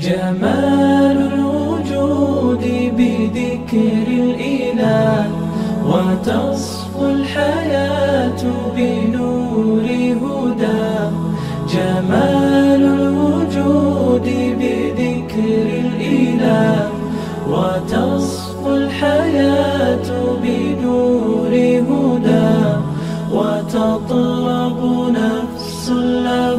جمال الوجود بذكر الإله وتصفو الحياة بنور هدى جمال الوجود بذكر الإله وتصفو الحياة بنور هدى وتطلب نفس له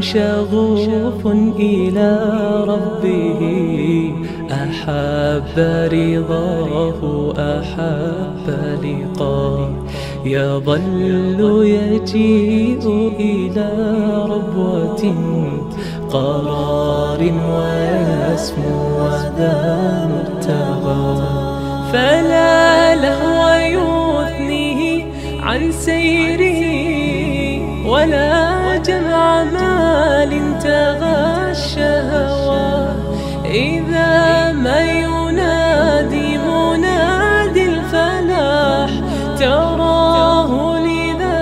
شغوف إلى ربه أحب رضاه أحب لقاه. يظل يجيء إلى ربوة قرار ويسمو وذا مرتضى. فلا لهو يثنيه عن سيره ولا جمع مال تغى الشهوى إذا